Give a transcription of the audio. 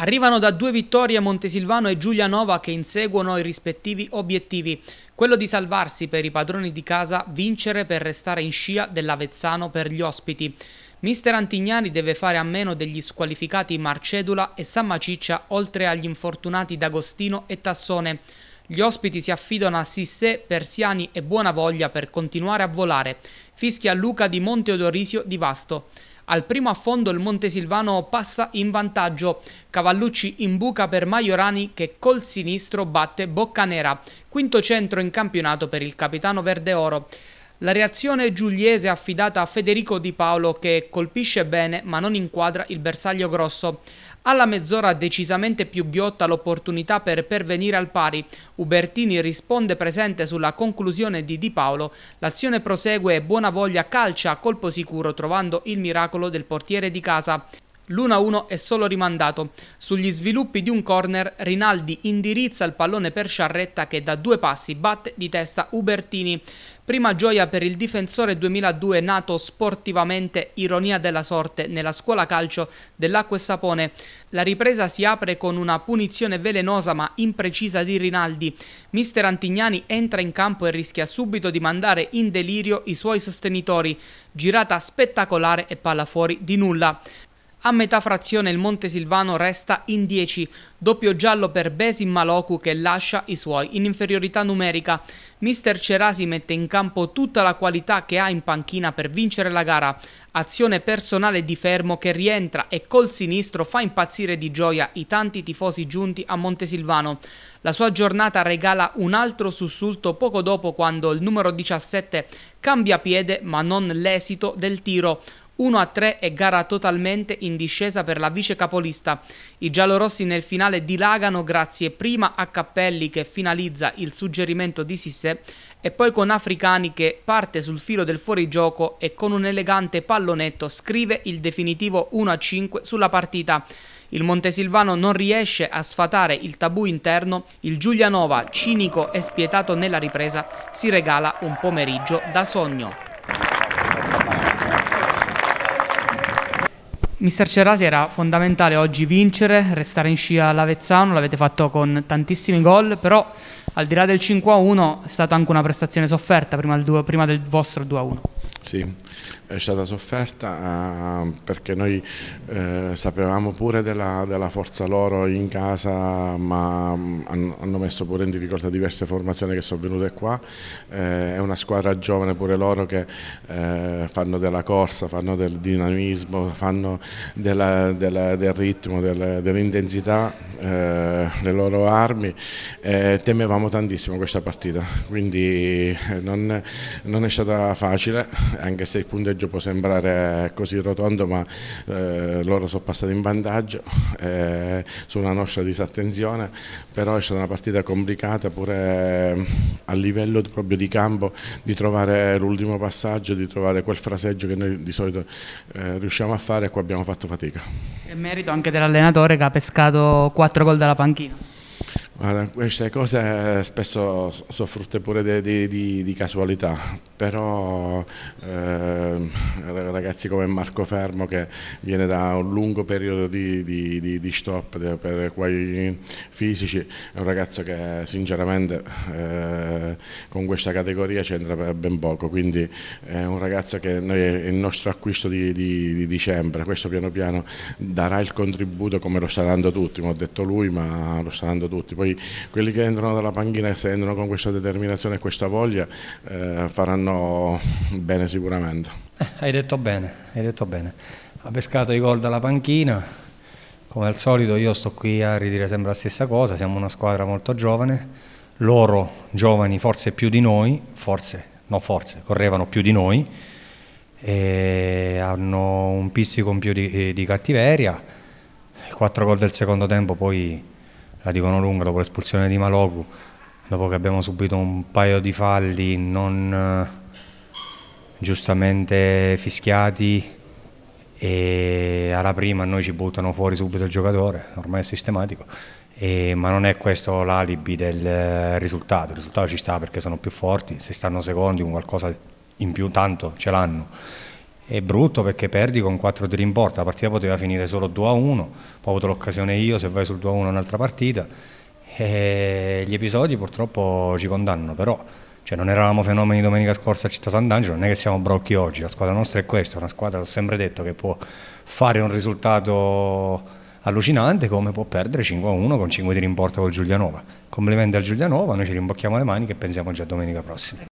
Arrivano da due vittorie Montesilvano e Giulianova che inseguono i rispettivi obiettivi. Quello di salvarsi per i padroni di casa, vincere per restare in scia dell'Avezzano per gli ospiti. Mister Antignani deve fare a meno degli squalificati Marcedula e San Maciccia oltre agli infortunati D'Agostino e Tassone. Gli ospiti si affidano a Sissé, Persiani e Buonavoglia per continuare a volare. Fischia Luca di Monte Odorisio di Vasto. Al primo affondo il Montesilvano passa in vantaggio. Cavallucci in buca per Maiorani che col sinistro batte Boccanera. Quinto centro in campionato per il capitano Verde Oro. La reazione giuliese affidata a Federico Di Paolo che colpisce bene ma non inquadra il bersaglio grosso. Alla mezz'ora decisamente più ghiotta l'opportunità per pervenire al pari. Ubertini risponde presente sulla conclusione di Di Paolo. L'azione prosegue e buona voglia calcia a colpo sicuro trovando il miracolo del portiere di casa. L'1-1 è solo rimandato. Sugli sviluppi di un corner, Rinaldi indirizza il pallone per Sciarretta che da due passi batte di testa Ubertini. Prima gioia per il difensore 2002 nato sportivamente ironia della sorte nella scuola calcio dell'Acqua e Sapone. La ripresa si apre con una punizione velenosa ma imprecisa di Rinaldi. Mister Antignani entra in campo e rischia subito di mandare in delirio i suoi sostenitori. Girata spettacolare e palla fuori di nulla. A metà frazione il Montesilvano resta in 10, doppio giallo per Besim Maloku che lascia i suoi in inferiorità numerica. Mister Cerasi mette in campo tutta la qualità che ha in panchina per vincere la gara. Azione personale di Fermo che rientra e col sinistro fa impazzire di gioia i tanti tifosi giunti a Montesilvano. La sua giornata regala un altro sussulto poco dopo quando il numero 17 cambia piede ma non l'esito del tiro. 1 a 3 e gara totalmente in discesa per la vice capolista. I giallorossi nel finale dilagano grazie prima a Cappelli che finalizza il suggerimento di Sissé e poi con Africani che parte sul filo del fuorigioco e con un elegante pallonetto scrive il definitivo 1 a 5 sulla partita. Il Montesilvano non riesce a sfatare il tabù interno, il Giulianova, cinico e spietato nella ripresa, si regala un pomeriggio da sogno. Mister Cerasi era fondamentale oggi vincere, restare in scia all'Avezzano, l'avete fatto con tantissimi gol, però al di là del 5-1 è stata anche una prestazione sofferta prima, del, prima del vostro 2-1. Sì, è stata sofferta uh, perché noi uh, sapevamo pure della, della, forza loro in casa, ma um, hanno, messo pure in difficoltà diverse formazioni che sono venute qua. Uh, è una squadra giovane pure loro che fanno della corsa, fanno del dinamismo, fanno della, della, del ritmo, del, dell'intensità, le loro armi. temevamo tantissimo questa partita, quindi non, non è stata facile, anche se il punteggio può sembrare così rotondo ma eh, loro sono passati in vantaggio eh, su una nostra disattenzione però è stata una partita complicata pure eh, a livello proprio di campo di trovare l'ultimo passaggio di trovare quel fraseggio che noi di solito eh, riusciamo a fare e qua abbiamo fatto fatica. E merito anche dell'allenatore che ha pescato 4 gol dalla panchina Guarda, queste cose spesso sono frutte pure di, di, di casualità, però eh, ragazzi come Marco Fermo che viene da un lungo periodo di, di stop per quei fisici, è un ragazzo che sinceramente eh, con questa categoria c'entra ben poco, quindi è un ragazzo che noi il nostro acquisto di, dicembre, questo piano piano darà il contributo come lo sta dando tutti, mi ho detto lui ma lo sta dando tutti. Poi poi quelli che entrano dalla panchina se entrano con questa determinazione e questa voglia eh, faranno bene sicuramente. Eh, hai detto bene, hai detto bene. Ha pescato i gol dalla panchina, come al solito io sto qui a ridire sempre la stessa cosa, siamo una squadra molto giovane, loro giovani forse più di noi, forse, no forse, correvano più di noi, e hanno un pizzico in più di, di cattiveria, quattro gol del secondo tempo poi la dicono lunga dopo l'espulsione di Malogu, dopo che abbiamo subito un paio di falli non eh, giustamente fischiati e alla prima noi ci buttano fuori subito il giocatore, ormai è sistematico, e, ma non è questo l'alibi del risultato, il risultato ci sta perché sono più forti, se stanno secondi un qualcosa in più tanto ce l'hanno è brutto perché perdi con 4 tiri in porta, la partita poteva finire solo 2 a 1, ho avuto l'occasione io se vai sul 2 a 1 un'altra partita e gli episodi purtroppo ci condannano, però cioè, non eravamo fenomeni domenica scorsa a Città Sant'Angelo, non è che siamo brocchi oggi, la squadra nostra è questa, una squadra, ho sempre detto, che può fare un risultato allucinante come può perdere 5-1 con 5 tiri in porta col Giulianova. Complimenti al Giulianova, noi ci rimbocchiamo le mani che pensiamo già domenica prossima.